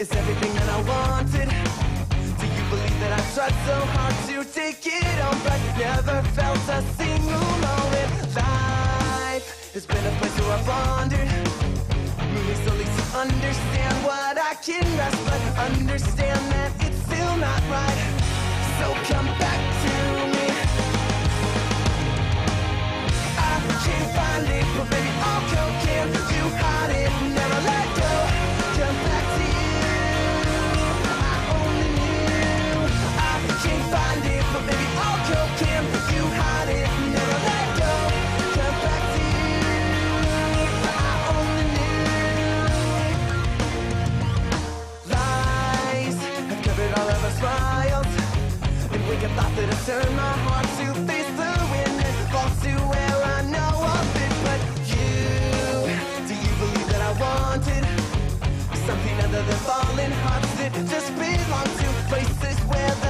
is everything that I wanted. Do you believe that I tried so hard to take it on, but never felt a single moment? Life has been a place where I've wandered, moving slowly to understand what I can grasp, but understand that We can thought that I turned my heart to face the wind and fall to where I know it. But you, do you believe that I wanted something other than falling hearts that just belong to places where the